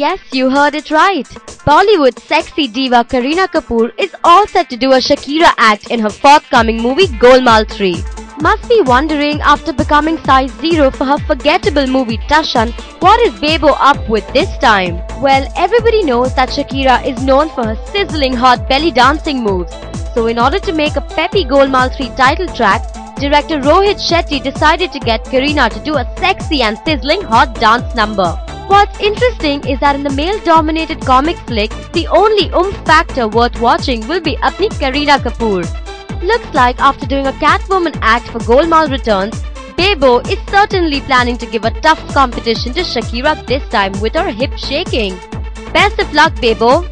Yes, you heard it right. Bollywood sexy diva Kareena Kapoor is all set to do a Shakira act in her forthcoming movie Golmaal 3. Must be wondering after becoming size 0 for her forgettable movie Tashan, what is Bebo up with this time? Well, everybody knows that Shakira is known for her sizzling hot belly dancing moves. So in order to make a peppy Golmaal 3 title track, director Rohit Shetty decided to get Kareena to do a sexy and sizzling hot dance number. What's interesting is that in the male-dominated comic flick, the only oomph factor worth watching will be Apni Kareena Kapoor. Looks like after doing a Catwoman act for Golmaal Returns, Bebo is certainly planning to give a tough competition to Shakira this time with her hip shaking. Best of luck Bebo!